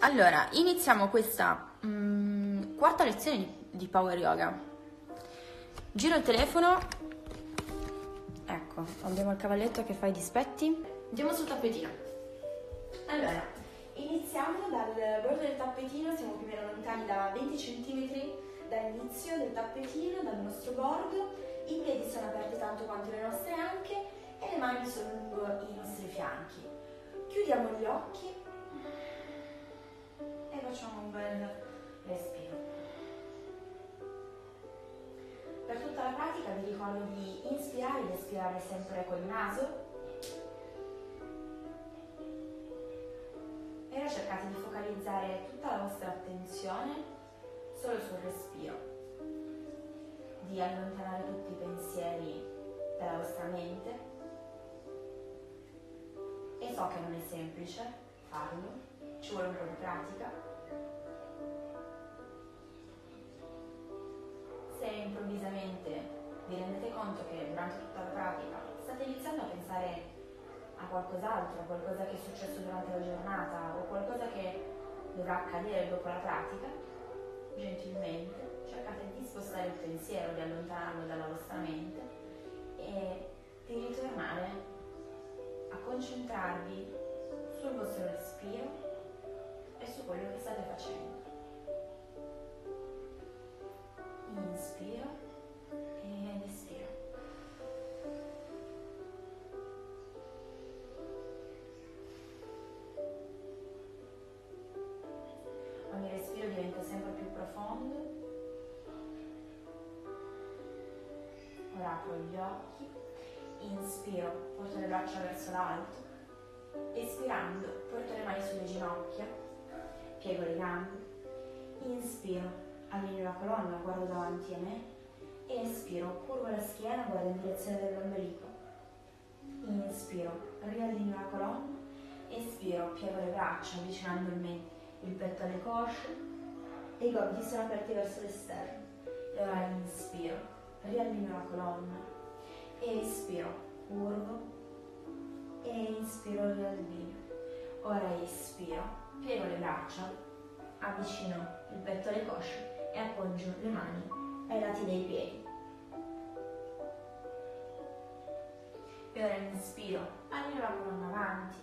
Allora, iniziamo questa mm, quarta lezione di, di Power Yoga. Giro il telefono. Ecco, abbiamo il cavalletto che fa i dispetti. Andiamo sul tappetino. Allora, iniziamo dal bordo del tappetino, siamo più o meno lontani da 20 cm dall'inizio del tappetino, dal nostro bordo. I piedi sono aperti tanto quanto le nostre anche e le mani sono lungo i nostri fianchi. Chiudiamo gli occhi facciamo un bel respiro. Per tutta la pratica vi ricordo di inspirare ed espirare sempre col naso. E ora cercate di focalizzare tutta la vostra attenzione solo sul respiro, di allontanare tutti i pensieri dalla vostra mente. E so che non è semplice farlo, ci vuole un po' di pratica, se improvvisamente vi rendete conto che durante tutta la pratica state iniziando a pensare a qualcos'altro, a qualcosa che è successo durante la giornata o qualcosa che dovrà accadere dopo la pratica, gentilmente cercate di spostare il pensiero, di allontanarlo dalla vostra mente e di ritornare a concentrarvi sul vostro respiro e su quello che state facendo. Inspiro ed espiro. Ogni respiro diventa sempre più profondo. Ora apro gli occhi, inspiro, porto le braccia verso l'alto, espirando porto le mani sulle ginocchia, piego le gambe, inspiro, allineo la colonna, guardo davanti a me e espiro, curvo la schiena, guardo in direzione dell'ombelico. Inspiro, riallineo la colonna, espiro, piego le braccia avvicinando il, me, il petto alle cosce e i gomiti sono aperti verso l'esterno. E ora inspiro, riallineo la colonna, espiro, curvo e inspiro, riallineo. Ora espiro, piego le braccia, avvicino il petto alle cosce e appoggio le mani ai lati dei piedi. E ora inspiro, alleno la colonna avanti,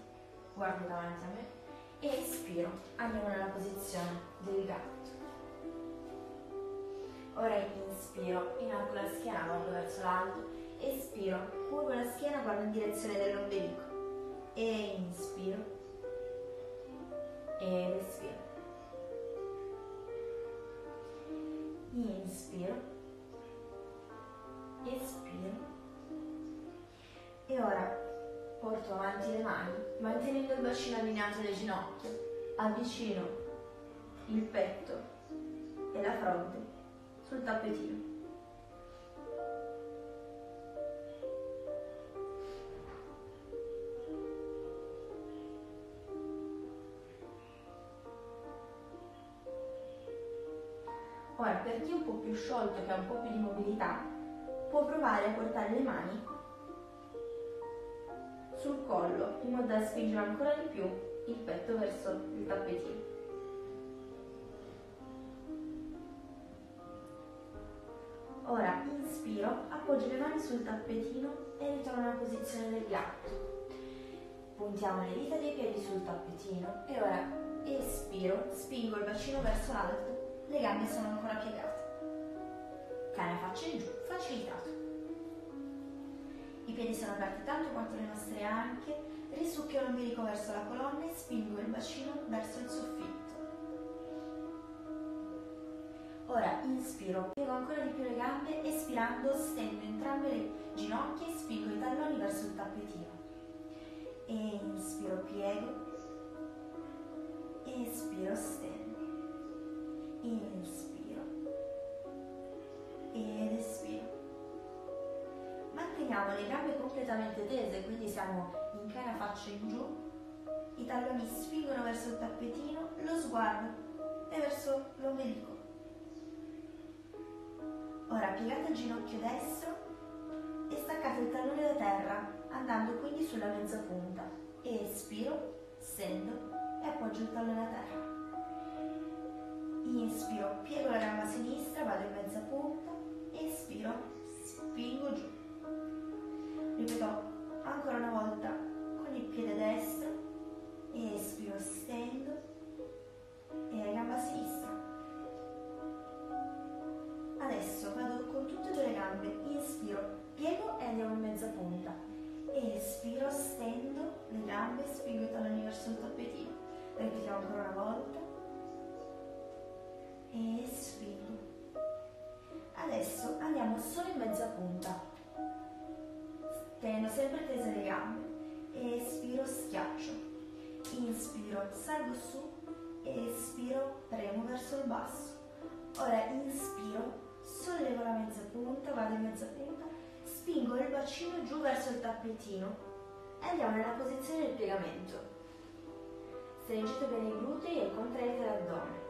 guardo davanti a me e espiro, andiamo nella posizione del gatto. Ora inspiro, inarco la schiena, guardo verso l'alto, espiro, curvo la schiena, guardo in direzione dell'ombelico e inspiro ed espiro. Inspiro, espiro. E ora porto avanti le mani mantenendo il bacino allineato alle ginocchia, avvicino il petto e la fronte sul tappetino. Ora, per chi è un po' più sciolto, che ha un po' più di mobilità, può provare a portare le mani sul collo in modo da spingere ancora di più il petto verso il tappetino. Ora inspiro, appoggio le mani sul tappetino e ritorno alla posizione del gatto. Puntiamo le dita dei piedi sul tappetino e ora espiro, spingo il bacino verso l'alto le gambe sono ancora piegate. Cane faccia in giù, facilitato. I piedi sono aperti tanto quanto le nostre anche, risucchio l'ombelico verso la colonna e spingo il bacino verso il soffitto. Ora inspiro, piego ancora di più le gambe, espirando stendo entrambe le ginocchia e spingo i talloni verso il tappetino. Inspiro, piego, espiro, stendo inspiro ed espiro. Manteniamo le gambe completamente tese, quindi siamo in cara faccia in giù, i talloni spingono verso il tappetino, lo sguardo è verso l'ombelico. Ora piegate il ginocchio destro e staccate il tallone da terra, andando quindi sulla mezza punta. Espiro, stendo e appoggio il tallone a terra. Inspiro, piego la gamba sinistra, vado in mezza punta, espiro, spingo giù. Ripeto ancora una volta con il piede destro, espiro, stendo e la gamba sinistra. Adesso vado con tutte e due le gambe, inspiro, piego e andiamo in mezza punta. Espiro, stendo le gambe, spingo i talloni verso il tappetino. Ripetiamo ancora una volta e spingo. Adesso andiamo solo in mezza punta. Tengo sempre tese le gambe. Espiro, schiaccio. Inspiro, salgo su. Espiro, premo verso il basso. Ora inspiro, sollevo la mezza punta, vado in mezza punta, spingo il bacino giù verso il tappetino e andiamo nella posizione del piegamento. Stringete bene i glutei e contraete l'addome.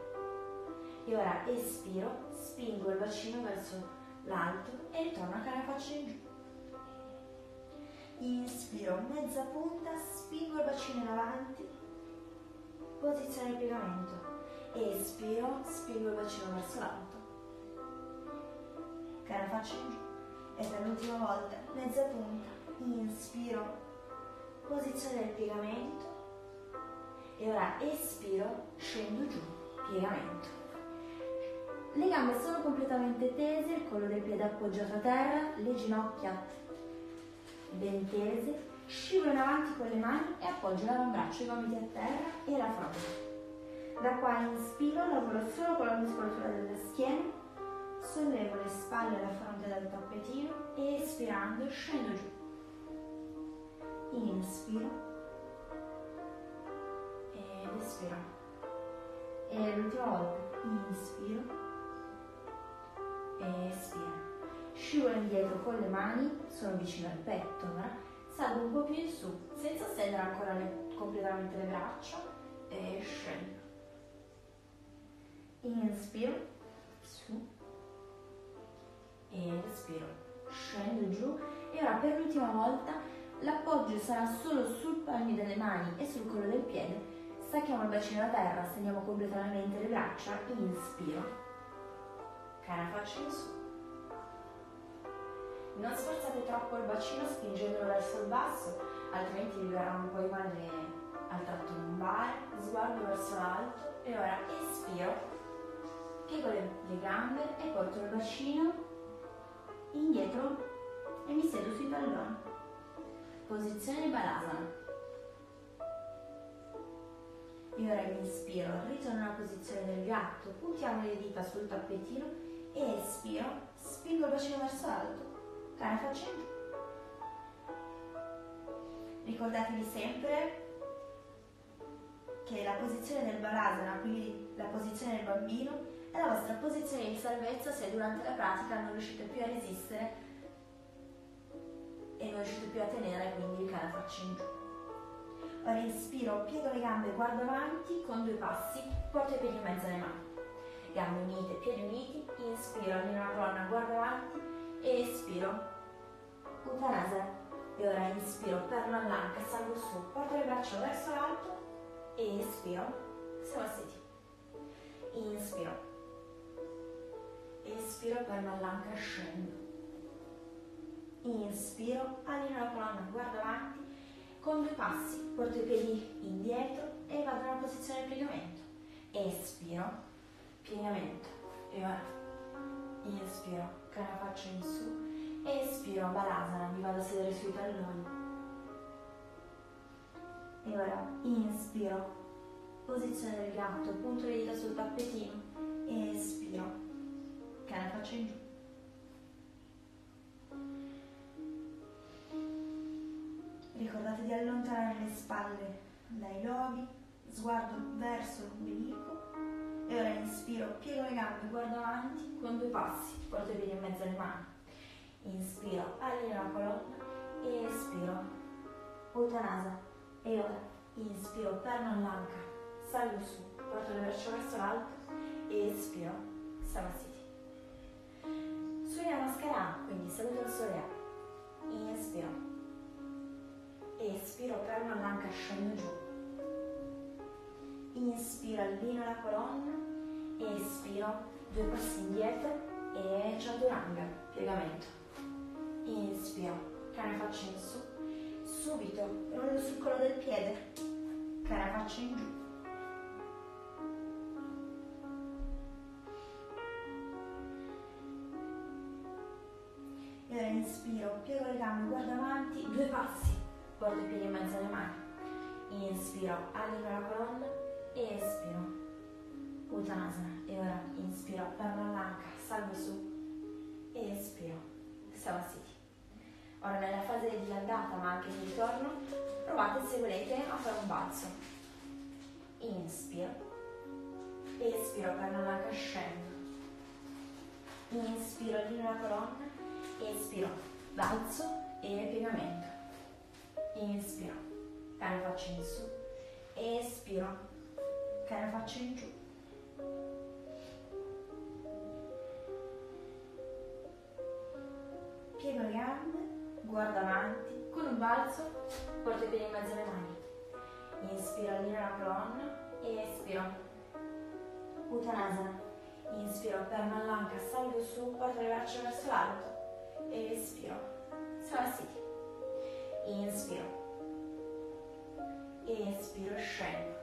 E ora espiro, spingo il bacino verso l'alto e ritorno a cara faccia in giù. Inspiro, mezza punta, spingo il bacino in avanti, posizione di piegamento. Espiro, spingo il bacino verso l'alto. Cara faccia in giù. E per l'ultima volta, mezza punta, inspiro, posizione del piegamento. E ora espiro, scendo giù, piegamento. Le gambe sono completamente tese, il collo del piede appoggiato a terra, le ginocchia ben tese, scivolo in avanti con le mani e appoggio l'avambraccio i gomiti a terra e la fronte. Da qua inspiro, lavoro solo con la muscolatura della schiena, sollevo le spalle e la fronte dal tappetino e espirando scendo giù. Inspiro ed espiro. E l'ultima volta, inspiro e espira. Scivolo indietro con le mani, sono vicino al petto ora, salgo un po' più in su, senza stendere ancora le, completamente le braccia e scendo. Inspiro, su, ed espiro, scendo giù e ora per l'ultima volta l'appoggio sarà solo sul palmi delle mani e sul collo del piede. Stacchiamo il bacino da terra, stendiamo completamente le braccia, inspiro cara faccia in su. Non sforzate troppo il bacino spingendolo verso il basso, altrimenti vi verranno poi male al tratto lombare, sguardo verso l'alto e ora espiro, piego le, le gambe e porto il bacino indietro e mi siedo sui talloni. Posizione Balasana. E ora mi ispiro, ritorno nella posizione del gatto, puntiamo le dita sul tappetino espiro, spingo il bacino verso l'alto, in giù. Ricordatevi sempre che la posizione del balasana, quindi la posizione del bambino, è la vostra posizione di salvezza se durante la pratica non riuscite più a resistere e non riuscite più a tenere, quindi cara faccia in giù. Ora inspiro, piego le gambe, guardo avanti, con due passi, porto i piedi in mezzo alle mani gambe unite, piedi uniti, inspiro, in una colonna, guardo avanti e espiro, Uttanasana. E ora inspiro, perno all'anca, salgo su, porto le braccia verso l'alto e espiro, siamo seduti. Inspiro, espiro, perno all'anca, scendo. Inspiro, allineo la colonna, guardo avanti, con due passi, porto i piedi indietro e vado nella posizione del piegamento. Espiro, piegamento e ora inspiro, cara faccia in su, espiro, balasana, mi vado a sedere sui talloni e ora inspiro, posizione del gatto, punto le dita sul tappetino, espiro, cara faccia in giù. Ricordate di allontanare le spalle dai lobi, sguardo verso l'ombelico e ora inspiro, piego le gambe, guardo avanti con due passi, porto i piedi in mezzo alle mani. Inspiro, allineo la colonna e espiro, Uttanasa. E ora inspiro, perno all'anca, salgo su, porto le braccia verso l'alto e espiro, Samasiti. Surya Namaskara, quindi saluto il sole. Inspiro. Espiro, perno all'anca, scendo giù inspiro, allineo la colonna, espiro, due passi indietro e chaturanga, piegamento. Inspiro, cane faccia in su, subito rollo sul collo del piede, cane faccia in giù. E inspiro, piego le gambe, guardo avanti, due passi, porto i piedi in mezzo alle mani. Inspiro, allineo la colonna e espiro. Uttanasana. E ora inspiro, perna all'anca, salgo su e espiro. Savasiti. Ora nella fase di andata ma anche di ritorno, provate se volete a fare un balzo. Inspiro. Espiro, perna all'anca, scendo. Inspiro, allineo la colonna. Espiro, balzo e piegamento. Inspiro, cane faccia in su. Espiro, cane faccia in giù. Piego le gambe, guardo avanti, con un balzo porto i piedi in mezzo alle mani. Inspiro, allineo la colonna e espiro. Uttanasana. Inspiro, perna all'anca, salgo su, porto le braccia verso l'alto. E espiro. Savasiti. Inspiro. Espiro, scendo.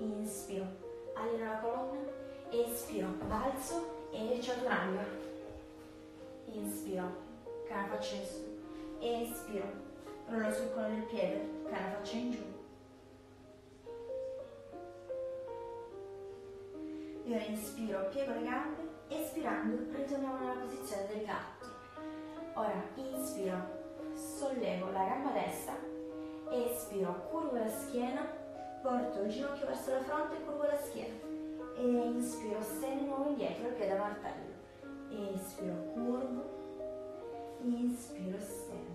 Inspiro, allineo la colonna, espiro, balzo e chaturanga. Inspiro, cara faccia in su, espiro, rollo sul collo del piede, cara faccia in giù. Ora inspiro, piego le gambe, espirando ritorniamo nella posizione del gatto. Ora inspiro, sollevo la gamba destra, espiro, curvo la schiena porto il ginocchio verso la fronte e curvo la schiena. E inspiro, nuovo indietro il piede a martello espiro, curvo. Inspiro, stendo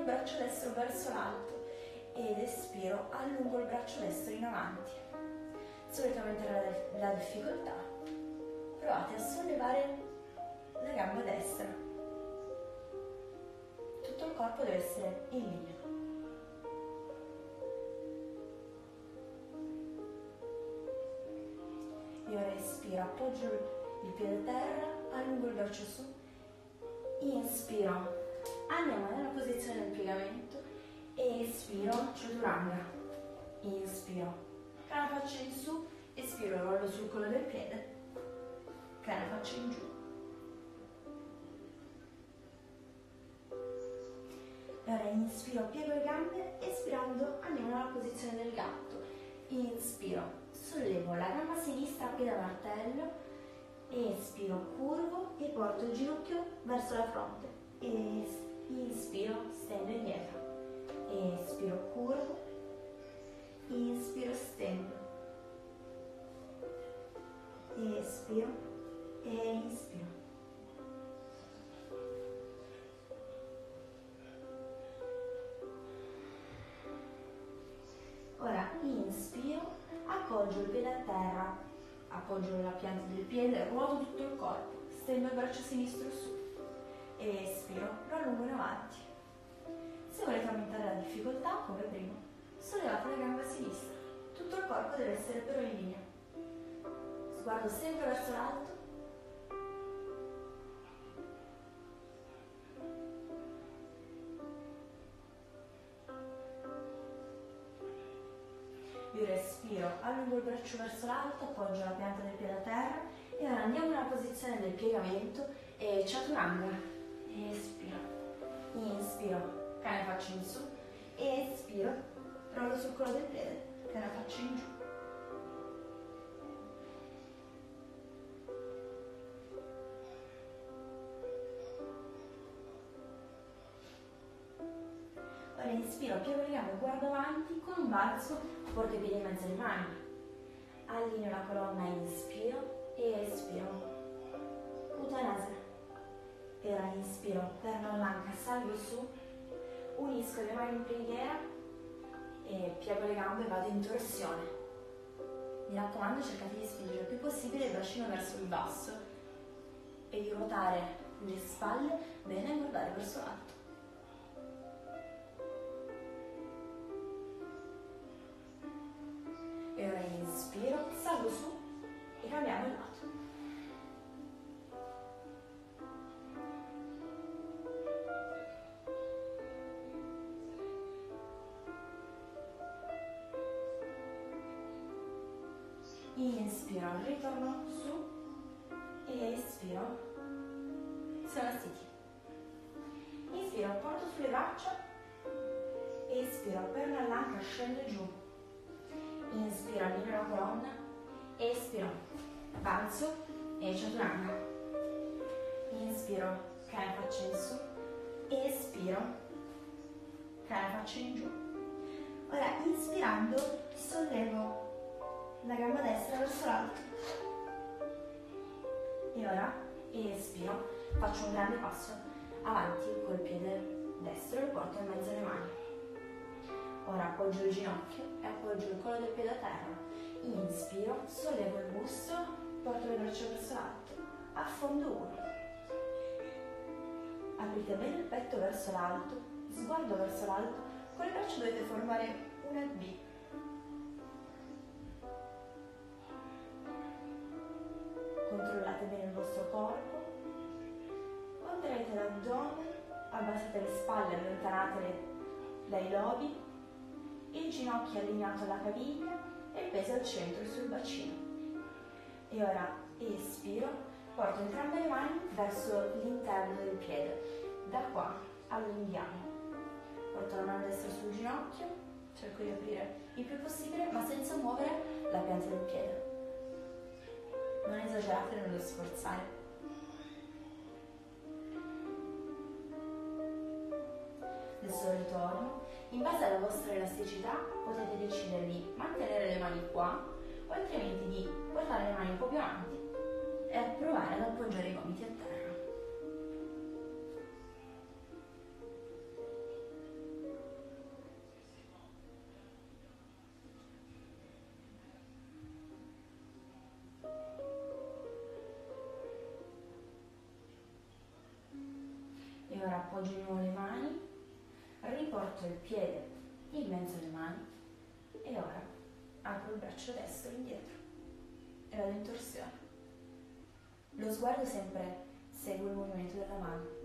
il braccio destro verso l'alto ed espiro, allungo il braccio destro in avanti. Solitamente la, la difficoltà, provate a sollevare la gamba destra. Tutto il corpo deve essere in linea. Io respiro, appoggio il piede a terra, allungo il braccio su, inspiro, andiamo nella posizione del piegamento, espiro, chaturanga, inspiro, cara faccia in su, espiro, rollo sul collo del piede, cara faccia in giù. E ora inspiro, piego le gambe, espirando andiamo nella posizione del gatto, inspiro, sollevo la gamba sinistra a piede a martello, espiro, curvo e porto il ginocchio verso la fronte. Es inspiro, stendo indietro. Espiro, curvo. Inspiro, stendo. Espiro e inspiro. Ora inspiro appoggio il piede a terra, appoggio la pianta del piede, ruoto tutto il corpo, stendo il braccio sinistro su espiro, lo allungo in avanti. Se volete aumentare la difficoltà, come prima, sollevate la gamba sinistra, tutto il corpo deve essere però in linea. Sguardo sempre verso l'alto. Io respiro, allungo il braccio verso l'alto, appoggio la pianta del piede a terra e ora andiamo nella posizione del piegamento e chaturanga. Espiro, inspiro, cane faccio in su, espiro, rollo sul collo del piede, cane faccio in giù. Ora inspiro, piego le gambe, guardo avanti, con un balzo porto i piedi in mezzo alle mani. Allineo la colonna, inspiro, espiro. Uttanasana. Ora inspiro, perna all'anca, salgo su, unisco le mani in preghiera e piego le gambe e vado in torsione. Mi raccomando cercate di spingere il più possibile il bacino verso il basso e di ruotare le spalle bene e guardare verso l'alto. E ora inspiro, salgo su e cambiamo il lato. Inspiro, ritorno su e espiro. Sono siti. Inspiro, porto sulle braccia. Espiro, perna all'anca, scendo giù. Inspiro, allineo la colonna. Espiro, balzo e chaturanga. Inspiro, cane faccia in su. Espiro, cane faccia in giù. Ora, inspirando, sollevo la gamba destra verso l'alto. E ora espiro, faccio un grande passo avanti col piede destro e porto in mezzo alle mani. Ora appoggio il ginocchio e appoggio il collo del piede a terra. Inspiro, sollevo il busto, porto le braccia verso l'alto, affondo uno. Aprite bene il petto verso l'alto, sguardo verso l'alto, con le braccia dovete formare una B controllate bene il vostro corpo, contraete l'addome, abbassate le spalle, allontanatele dai lobi, il ginocchio allineato alla caviglia e il peso al centro sul bacino. E ora espiro, porto entrambe le mani verso l'interno del piede, da qua all'indiano. Porto la mano destra sul ginocchio, cerco di aprire il più possibile ma senza muovere la pianta del piede non esagerate nello sforzare. Adesso ritorno. In base alla vostra elasticità potete decidere di mantenere le mani qua o altrimenti di portare le mani un po' più avanti e provare ad appoggiare i gomiti a terra. Appoggio di nuovo le mani, riporto il piede in mezzo alle mani e ora apro il braccio destro indietro e vado in torsione. Lo sguardo sempre segue il movimento della mano.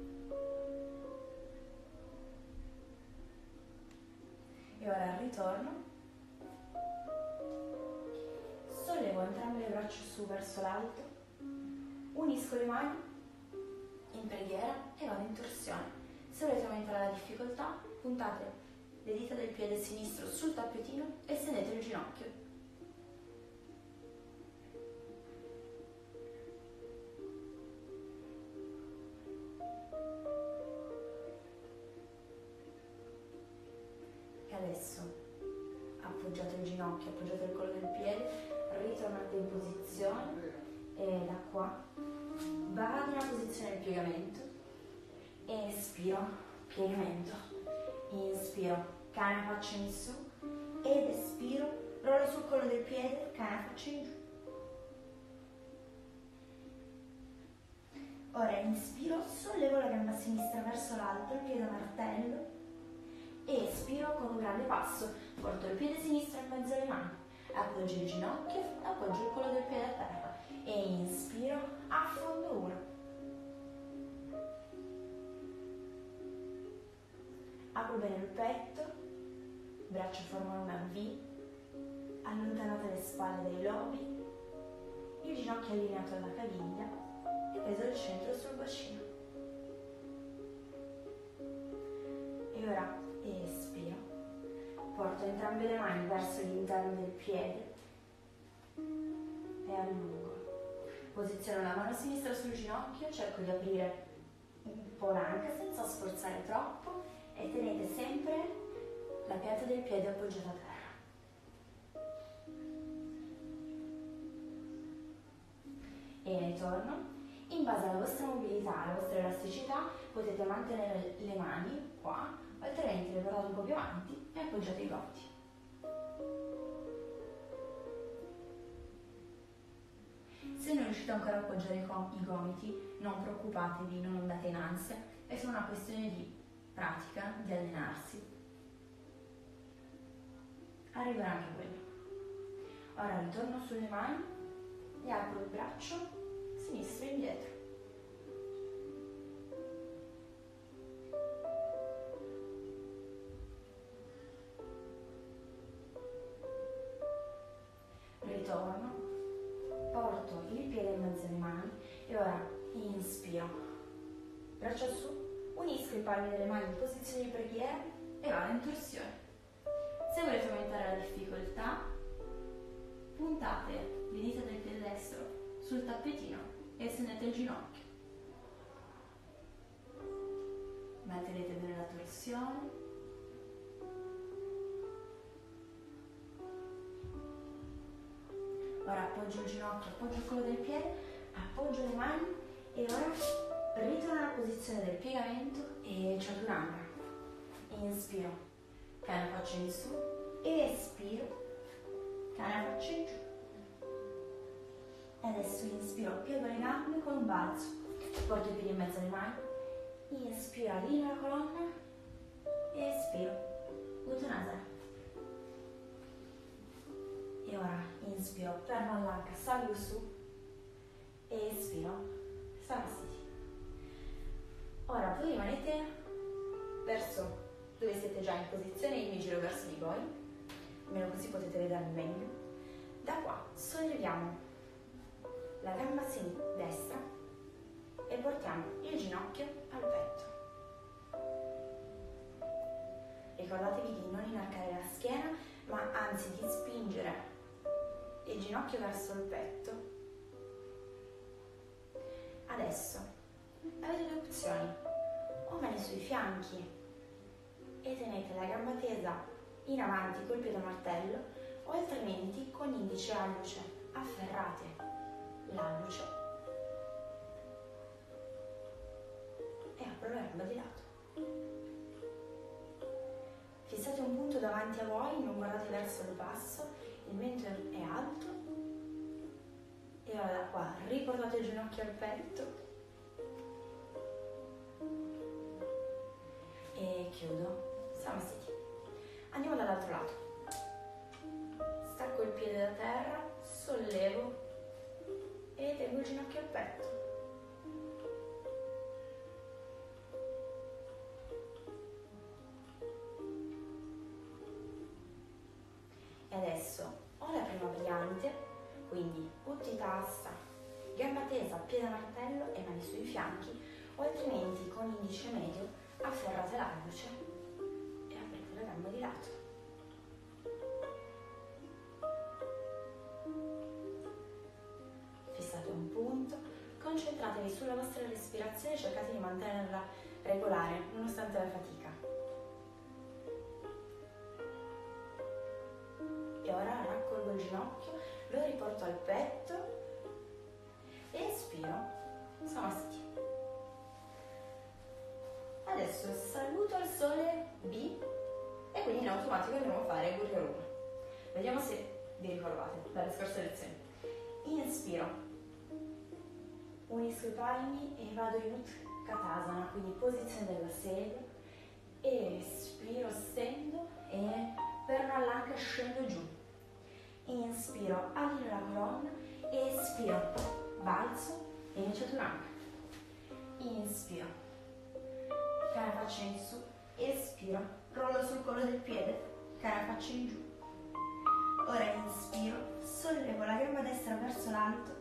E ora ritorno sollevo entrambe le braccia su verso l'alto, unisco le mani in preghiera e vado in torsione. Se volete aumentare difficoltà, puntate le dita del piede sinistro sul tappetino e stendete il ginocchio. Espiro, piegamento, inspiro, cane faccia in su ed espiro, rollo sul collo del piede, cane faccia in giù. Ora inspiro, sollevo la gamba sinistra verso l'alto, il piede martello, e espiro con un grande passo, porto il piede sinistro in mezzo alle mani, appoggio il ginocchio, appoggio il collo del piede a terra e inspiro, affondo uno. Apro bene il petto, braccia formano una V, allontanate le spalle dai lobi, il ginocchio allineato alla caviglia e peso al centro sul bacino. E ora espiro, porto entrambe le mani verso l'interno del piede e allungo. Posiziono la mano sinistra sul ginocchio, cerco di aprire un po' l'anca senza sforzare troppo e tenete sempre la pianta del piede appoggiata a terra. e ritorno. In base alla vostra mobilità, alla vostra elasticità, potete mantenere le mani qua, altrimenti le portate un po' più avanti e appoggiate i gomiti. Se non riuscite ancora a appoggiare i gomiti, non preoccupatevi, non andate in ansia, è solo una questione di pratica, di allenarsi. Arriverà anche quello. Ora ritorno sulle mani e apro il braccio sinistro indietro. Ritorno, porto il piede in mezzo alle mani e ora inspiro. Braccia su, unisco i palmi delle mani in posizione di preghiera e vado in torsione. Se volete aumentare la difficoltà, puntate le dita del piede destro sul tappetino e estendete il ginocchio. Mantenete bene la torsione. Ora appoggio il ginocchio, appoggio il collo del piede, appoggio le mani e ora ritorno alla posizione del piegamento e chaturanga. Inspiro, piano faccia in su, espiro, cara faccia in giù. E adesso inspiro, piego le gambe con un balzo, porto i piedi in mezzo alle mani, inspiro, allineo la colonna, espiro, Uttanasana. E ora inspiro, fermo all'anca, salgo su, espiro, Samasthiti. Ora voi rimanete verso dove siete già in posizione, io mi giro verso di voi almeno così potete vedermi meglio. Da qua solleviamo la gamba destra e portiamo il ginocchio al petto. Ricordatevi di non inarcare la schiena, ma anzi di spingere il ginocchio verso il petto. Adesso avete due opzioni, o mani sui fianchi e tenete la gamba tesa in avanti col piede martello o altrimenti con indice e alluce afferrate l'alluce e apro la gamba di lato. Fissate un punto davanti a voi, non guardate verso il basso, il mento è alto. E ora da qua riportate il ginocchio al petto e chiudo. Samastiti. Andiamo dall'altro lato. Stacco il piede da terra, sollevo e tengo il ginocchio al petto. E adesso ho la prima variante, quindi uttitassa, gamba tesa, piede a martello e mani sui fianchi, o altrimenti con indice medio afferrate l'alluce gamba di lato. Fissate un punto, concentratevi sulla vostra respirazione e cercate di mantenerla regolare nonostante la fatica. Automatico andiamo a fare Gurya Ruma. Vediamo se vi ricordate dalle scorse lezioni. Inspiro, unisco i palmi e vado in Utkatasana, quindi posizione della sedia, espiro, stendo e perno all'anca scendo giù. Inspiro, allineo la colonna, espiro, balzo e Chaturanga. Inspiro, cara in su, espiro, rollo sul collo del piede, cara faccia in giù. Ora inspiro, sollevo la gamba destra verso l'alto,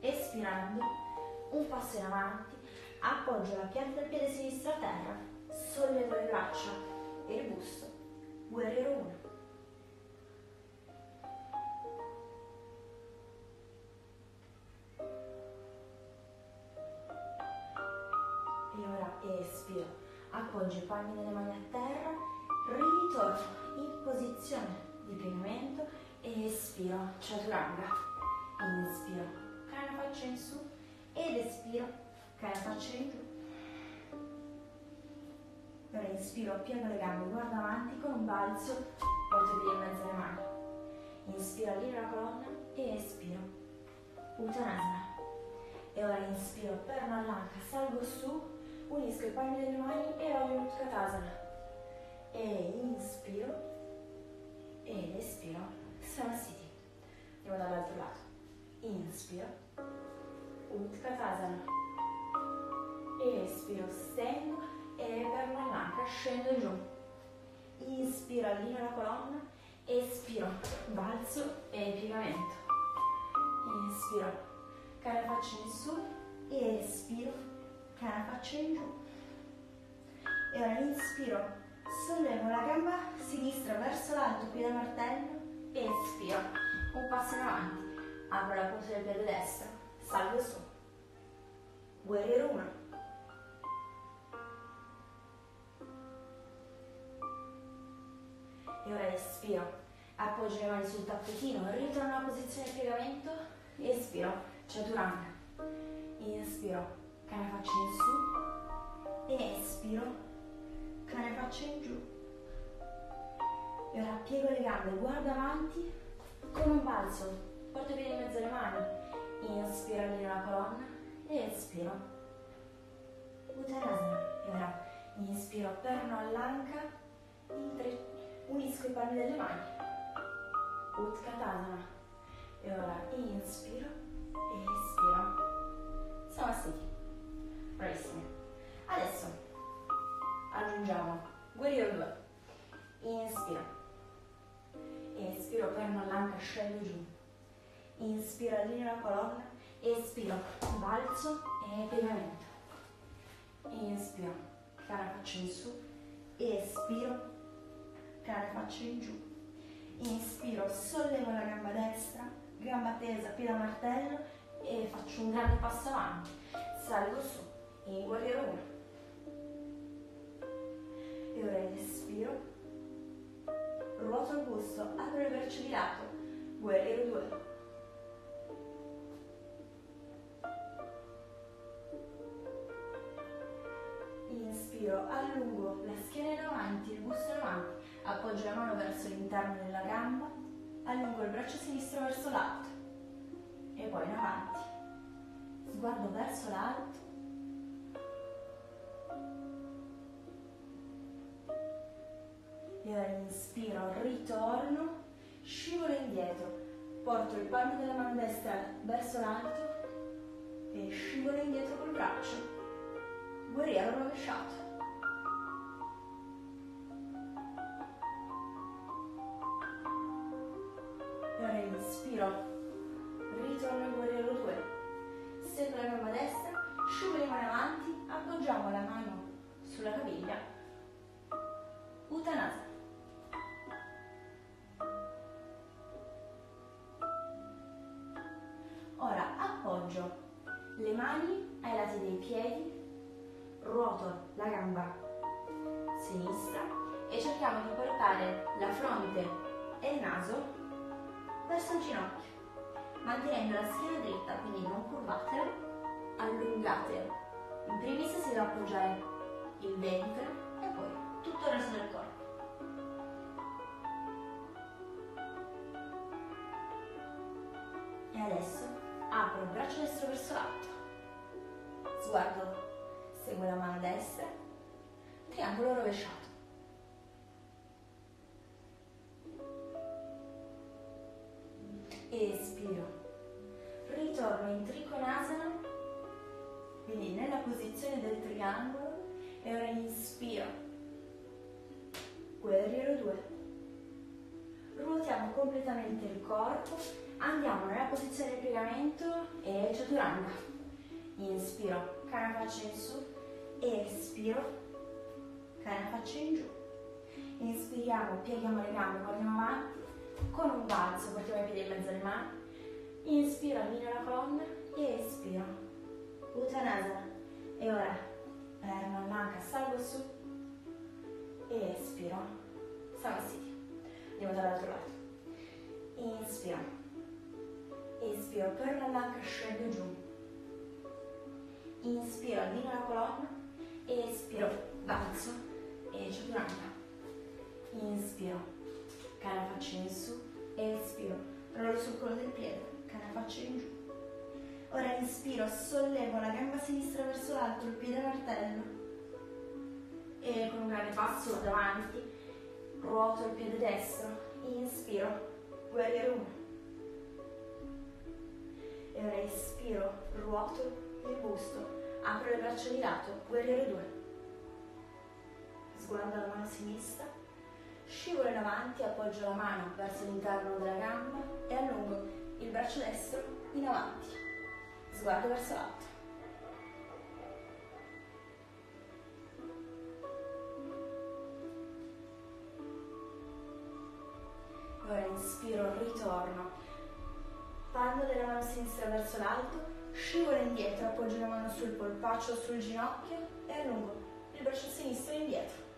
espirando, un passo in avanti, appoggio la pianta del piede sinistro a terra, sollevo le braccia e il busto, guerriero 1. E ora espiro appoggio i palmi delle mani a terra, ritorno in posizione di piegamento e espiro, chaturanga, inspiro, canna faccia in su ed espiro, canna faccia in giù. Ora inspiro, piego le gambe, guardo avanti con un balzo, porto piedi in mezzo alle mani. Inspiro, allineo la colonna e espiro. Uttanasana. E ora inspiro, perno all'anca, salgo su, unisco i palmi delle mani e in Utkatasana. E inspiro ed espiro. Samasiti. Andiamo dall'altro lato. Inspiro. Utkatasana. Espiro, stendo e perno all'anca, scendo giù. Inspiro, allineo la colonna, espiro, balzo e piegamento. Inspiro, cara faccia in su, espiro, cara faccia in giù. E ora inspiro, sollevo la gamba sinistra verso l'alto, piede martello, espiro, un passo in avanti, apro la punta del piede destro, salgo su. Guerriero 1. E ora espiro, appoggio le mani sul tappetino, ritorno alla posizione di piegamento, espiro, chaturanga. Inspiro, cane faccia in su, espiro, cane faccia in giù. E ora piego le gambe, guardo avanti, con un balzo, porto i piedi in mezzo alle mani, inspiro, allineo la colonna, espiro. Uttanasana. E ora inspiro, perno all'anca, unisco i palmi delle mani. Utkatasana. E ora inspiro e espiro. Samasthiti. Bravissimi. Adesso aggiungiamo guerriero 2. Inspiro. Espiro, perno all'anca, scendo giù. Inspiro, allineo la colonna. Espiro, balzo e piegamento. Inspiro, cara faccia in su. Espiro, cane faccia in giù. Inspiro, sollevo la gamba destra, gamba tesa, piede a martello e faccio un grande passo avanti. Salgo su, in guerriero 1. E ora respiro, ruoto il busto, apro le braccia di lato, guerriero 2. Inspiro, allungo la schiena in avanti, il busto in avanti, Appoggio la mano verso l'interno della gamba, allungo il braccio sinistro verso l'alto e poi in avanti. Sguardo verso l'alto. E ora inspiro, ritorno, scivolo indietro, porto il palmo della mano destra verso l'alto e scivolo indietro col braccio. Guerriero rovesciato. ora inspiro, ritorno in guerriero 2, stendo la gamba destra, scivolo le mani avanti, appoggiamo la mano sulla caviglia, Uttanasana. Ora appoggio le mani ai lati dei piedi, ruoto la gamba sinistra e cerchiamo di portare la fronte e il naso verso il ginocchio, mantenendo la schiena dritta, quindi non curvatela, allungate. In primis si deve appoggiare il ventre e poi tutto il resto del corpo. E adesso apro il braccio destro verso l'alto, sguardo segue la mano destra, triangolo rovesciato. espiro, ritorno in Trikonasana, quindi nella posizione del triangolo e ora inspiro, guerriero 2. Ruotiamo completamente il corpo, andiamo nella posizione di piegamento e chaturanga. Inspiro, cara faccia in su, espiro, cara faccia in giù. Inspiriamo, pieghiamo le gambe, guardiamo avanti, con un balzo portiamo i piedi in mezzo alle mani, inspiro, allineo la colonna e espiro, Uttanasana. E ora, perno all'anca, salgo su e espiro, Samasthiti. Andiamo dall'altro lato. Inspiro, Espiro, torna all'anca, scendo giù. Inspiro, allineo la colonna. Espiro, balzo e ciaturanga. Inspiro, cara faccia in su. Espiro, rollo sul collo del piede, cara faccia in giù. Ora inspiro, sollevo la gamba sinistra verso l'alto, il piede martello. E con un grande passo davanti, ruoto il piede destro. Inspiro, guerriero 1. E ora espiro, ruoto il busto, apro le braccia di lato, guerriero 2. Sguardo alla mano sinistra, scivolo in avanti, appoggio la mano verso l'interno della gamba e allungo il braccio destro in avanti sguardo verso l'alto. Ora inspiro, ritorno. Palmo della mano sinistra verso l'alto, scivolo indietro, appoggio la mano sul polpaccio sul ginocchio e allungo il braccio sinistro indietro.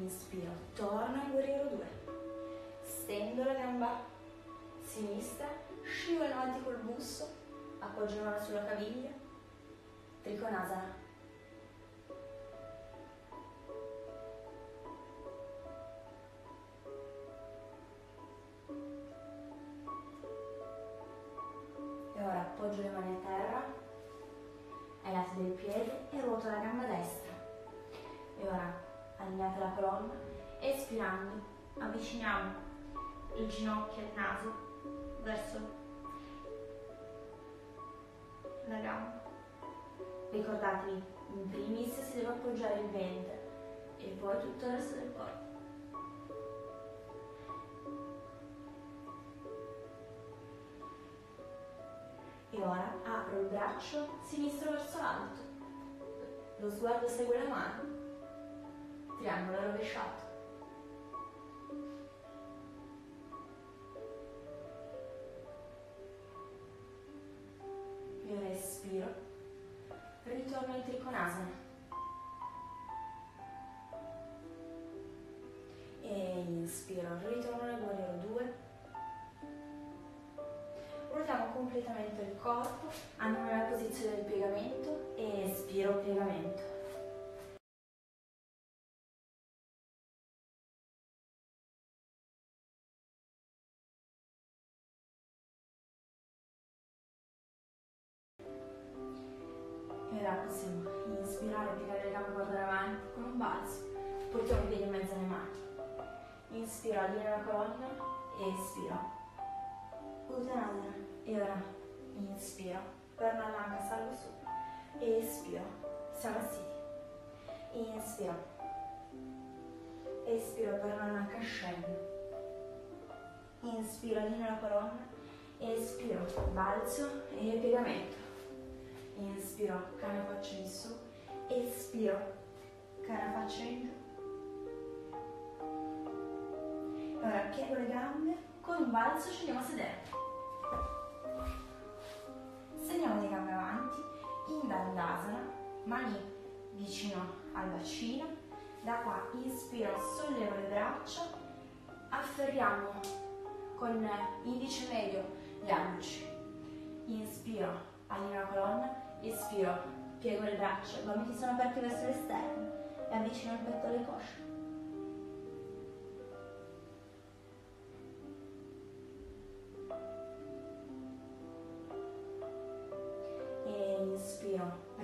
Inspiro, torno in guerriero 2 stendo la gamba sinistra, scivolo in avanti col busto, appoggio la mano sulla caviglia, triconasana. E ora appoggio le mani a terra, ai lati del piede e ruoto la gamba destra. E ora allineate la colonna, espirando, avviciniamo il ginocchio il naso verso la gamba. Ricordatevi, in primis si deve appoggiare il ventre e poi tutto il resto del corpo. E ora apro il braccio sinistro verso l'alto. Lo sguardo segue la mano. Triangolo rovesciato. Completamente il corpo, andiamo nella posizione del piegamento e espiro piegamento. Inspirare, piegare le gambe, guardare avanti con un balzo, portiamo i piedi in mezzo alle mani. Inspiro, allineo la colonna e espiro. Uttanasana. E ora inspiro, torno all'anca, salgo su. Siamo seduti. Inspiro. Espiro, torno all'anca, scendo. Inspiro, allineo la colonna. Espiro, balzo e piegamento. Inspiro, cane faccia in su. Faccia in giù. Ora piego le gambe, con un balzo scendiamo a sedere. Stendiamo le gambe avanti, in dandasana, mani vicino al bacino. Da qua inspiro, sollevo le braccia, afferriamo con indice medio gli anci. Inspiro, allineo la colonna, espiro, piego le braccia, i gomiti sono aperti verso l'esterno e avvicino il petto alle cosce.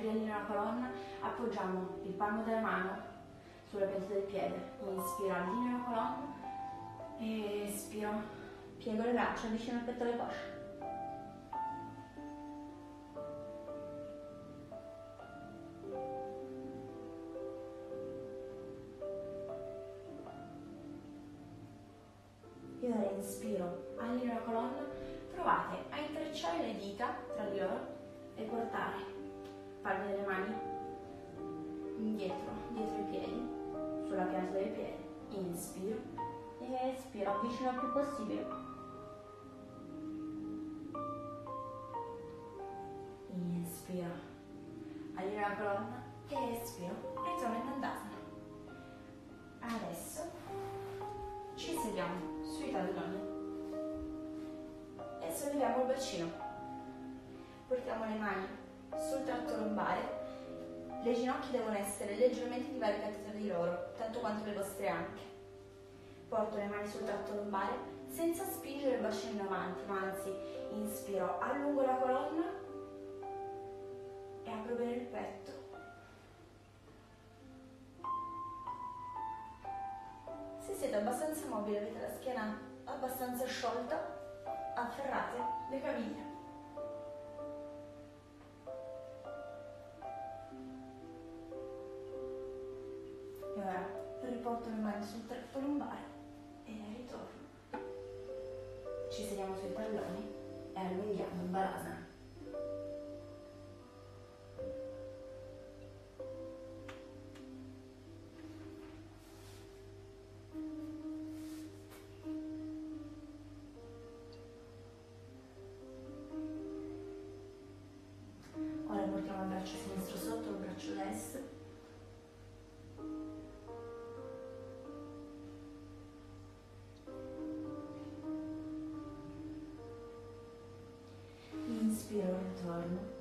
riallineo la colonna, appoggiamo il palmo della mano sulla pianta del piede, inspiro, allineo la colonna, espiro, piego le braccia, avvicino il petto alle cosce. Inspiro, allineo la colonna, provate a intrecciare le dita tra di loro e portare palme delle mani indietro, dietro i piedi, sulla pianta dei piedi. Inspiro e espiro, avvicino il più possibile. Inspiro, allineo la colonna e espiro, ritorno in dandasana. Adesso sui talloni e solleviamo il bacino. Portiamo le mani sul tratto lombare, le ginocchia devono essere leggermente divaricate tra di loro, tanto quanto le vostre anche. Porto le mani sul tratto lombare senza spingere il bacino in avanti, ma anzi inspiro, allungo la colonna e apro bene il petto Se siete abbastanza mobili, avete la schiena abbastanza sciolta, afferrate le caviglie. E ora riporto le mani sul tratto lombare e ritorno. Ci sediamo sui talloni e allunghiamo il balasana. Inspiro,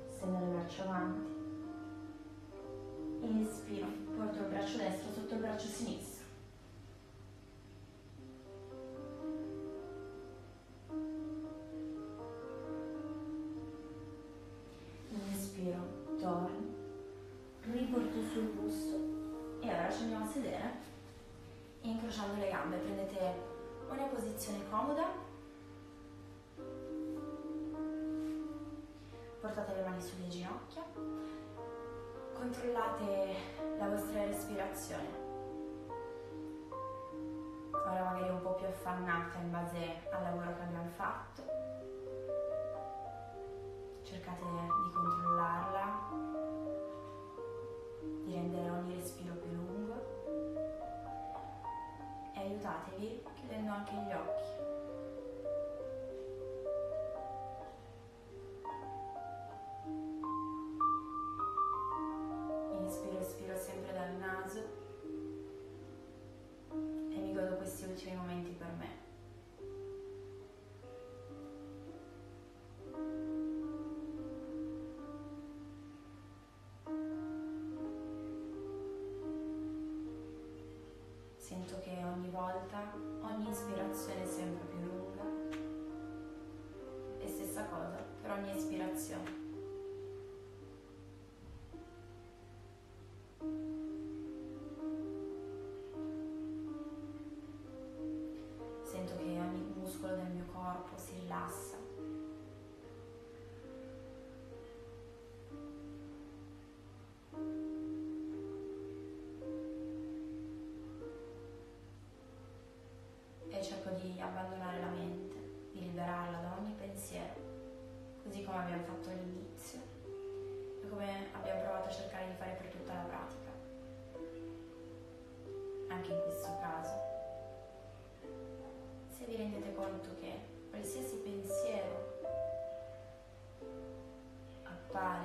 Portate le mani sulle ginocchia. Controllate la vostra respirazione. Ora magari un po' più affannata in base al lavoro che abbiamo fatto. Cercate di controllarla, di rendere ogni respiro più lungo e aiutatevi chiudendo anche gli occhi. Sento che ogni volta, ogni ispirazione è sempre più lunga e stessa cosa per ogni espirazione. Anche in questo caso. Se vi rendete conto che qualsiasi pensiero appare